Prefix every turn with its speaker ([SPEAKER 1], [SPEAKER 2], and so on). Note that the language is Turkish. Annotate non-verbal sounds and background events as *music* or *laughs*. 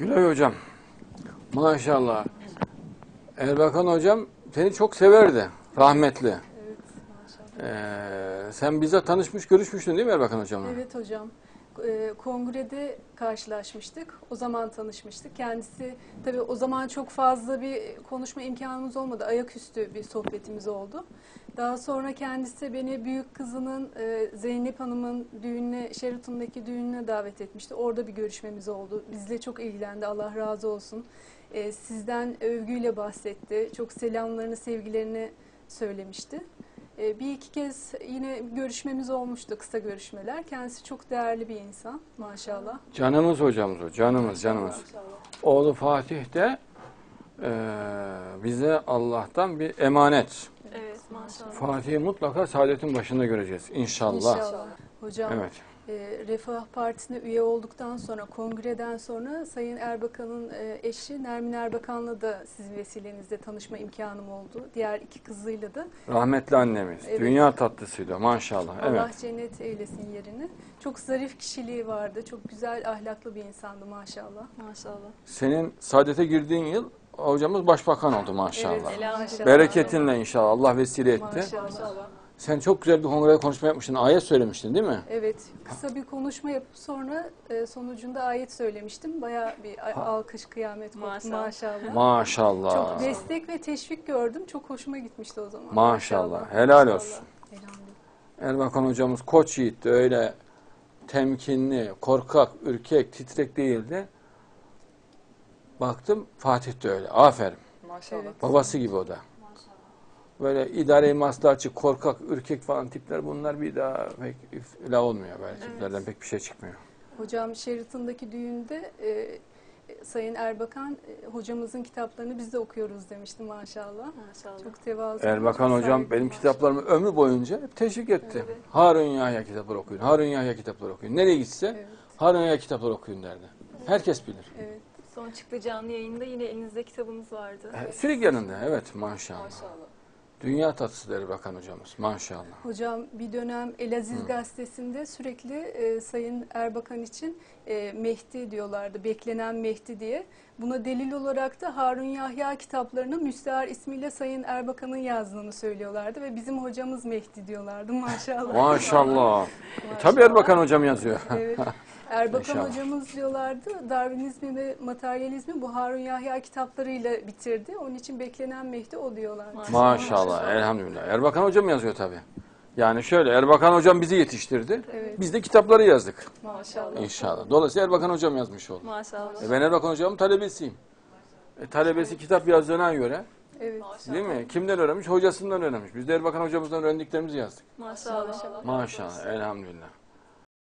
[SPEAKER 1] Gülay hocam. Maşallah. Erbakan hocam seni çok severdi. Rahmetli.
[SPEAKER 2] Evet maşallah.
[SPEAKER 1] Ee, sen bize tanışmış, görüşmüştün değil mi Erbakan hocamla?
[SPEAKER 2] Evet hocam. Ee, kongrede karşılaşmıştık. O zaman tanışmıştık. Kendisi tabii o zaman çok fazla bir konuşma imkanımız olmadı. Ayaküstü bir sohbetimiz oldu. Daha sonra kendisi beni büyük kızının e, Zeynep Hanım'ın düğününe, Sheraton'daki düğününe davet etmişti. Orada bir görüşmemiz oldu. Bizle çok ilgilendi. Allah razı olsun. Ee, sizden övgüyle bahsetti. Çok selamlarını, sevgilerini söylemişti. Ee, Bir iki kez yine görüşmemiz olmuştu, kısa görüşmeler. Kendisi çok değerli bir insan maşallah.
[SPEAKER 1] Canımız hocamız o. Canımız, canımız. Oğlu Fatih de eee, bize Allah'tan bir emanet.
[SPEAKER 3] Evet maşallah.
[SPEAKER 1] Fatih'i mutlaka saadetin başında göreceğiz. İnşallah.
[SPEAKER 2] İnşallah. Hocam
[SPEAKER 1] Evet.
[SPEAKER 2] E, Refah Partisi'ne üye olduktan sonra, kongreden sonra Sayın Erbakan'ın e, eşi Nermin Erbakan'la da sizin vesilenizle tanışma imkanım oldu. Diğer iki kızıyla da.
[SPEAKER 1] Rahmetli annemiz.
[SPEAKER 2] Evet.
[SPEAKER 1] Dünya tatlısıyla maşallah.
[SPEAKER 2] Allah
[SPEAKER 1] Evet.
[SPEAKER 2] cennet eylesin yerini. Çok zarif kişiliği vardı. Çok güzel, ahlaklı bir insandı maşallah.
[SPEAKER 3] Maşallah.
[SPEAKER 1] Senin saadete girdiğin yıl hocamız başbakan oldu maşallah.
[SPEAKER 2] Evet,
[SPEAKER 3] Elhamdülillah.
[SPEAKER 1] Bereketinle inşallah Allah vesile etti.
[SPEAKER 2] Maşallah.
[SPEAKER 1] Sen çok güzel bir kongrede konuşma yapmıştın. Ayet söylemiştin değil mi?
[SPEAKER 2] Evet, kısa bir konuşma yapıp sonra e, sonucunda ayet söylemiştim. Bayağı bir a- alkış kıyamet koptu
[SPEAKER 3] Maşallah.
[SPEAKER 2] maşallah.
[SPEAKER 1] Maşallah.
[SPEAKER 2] Çok destek ve teşvik gördüm. Çok hoşuma gitmişti o zaman.
[SPEAKER 1] Maşallah. Helal olsun.
[SPEAKER 2] Elhamdülillah.
[SPEAKER 1] Erbakan hocamız koç yiğitti. Öyle temkinli, korkak, ürkek, titrek değildi. Baktım Fatih de öyle. Aferin.
[SPEAKER 3] Maşallah.
[SPEAKER 2] Evet.
[SPEAKER 1] Babası gibi o da. Böyle idare-i maslahatçı, korkak, ürkek falan tipler bunlar bir daha pek ifla olmuyor. Böyle tiplerden pek bir şey çıkmıyor.
[SPEAKER 2] Hocam Sheraton'daki düğünde e, e, Sayın Erbakan e, hocamızın kitaplarını biz de okuyoruz demişti maşallah.
[SPEAKER 3] Maşallah.
[SPEAKER 2] Çok tevazu.
[SPEAKER 1] Erbakan
[SPEAKER 2] çok
[SPEAKER 1] hocam benim
[SPEAKER 2] maşallah.
[SPEAKER 1] kitaplarımı ömrü boyunca hep teşvik etti.
[SPEAKER 2] Evet.
[SPEAKER 1] Harun Yahya kitapları okuyun, Harun Yahya kitapları okuyun. Nereye gitse
[SPEAKER 2] Evet,
[SPEAKER 1] Harun Yahya kitapları okuyun derdi. Herkes bilir.
[SPEAKER 2] evet.
[SPEAKER 3] Son çıktığı canlı yayında yine elinizde kitabınız vardı.
[SPEAKER 1] E, Sürekli yanında evet maşallah.
[SPEAKER 3] Maşallah.
[SPEAKER 1] Dünya tatlısı Erbakan hocamız maşallah.
[SPEAKER 2] Hocam bir dönem Elaziz gazetesinde sürekli e, Sayın Erbakan için e, Mehdi diyorlardı, beklenen Mehdi diye. Buna delil olarak da Harun Yahya kitaplarını müstehar ismiyle Sayın Erbakan'ın yazdığını söylüyorlardı ve bizim hocamız Mehdi diyorlardı maşallah.
[SPEAKER 1] Maşallah. *laughs* E, tabii Erbakan hocam yazıyor.
[SPEAKER 2] Evet. *laughs* Erbakan
[SPEAKER 1] İnşallah.
[SPEAKER 2] hocamız diyorlardı. Darwinizmi ve materyalizmi bu Harun Yahya kitaplarıyla bitirdi. Onun için beklenen Mehdi o diyorlardı.
[SPEAKER 1] Maşallah elhamdülillah. Erbakan hocam yazıyor tabii. Yani şöyle Erbakan hocam bizi yetiştirdi.
[SPEAKER 2] Evet.
[SPEAKER 1] Biz de kitapları yazdık
[SPEAKER 2] Maşallah.
[SPEAKER 1] inşallah. Dolayısıyla Erbakan hocam yazmış oldu.
[SPEAKER 3] Maşallah.
[SPEAKER 1] E ben Erbakan hocamın talebesiyim. E, talebesi kitap yazdığına göre
[SPEAKER 2] Evet.
[SPEAKER 1] değil mi? Kimden öğrenmiş? Hocasından öğrenmiş. Biz de Erbakan hocamızdan öğrendiklerimizi yazdık.
[SPEAKER 3] Maşallah.
[SPEAKER 1] Maşallah elhamdülillah.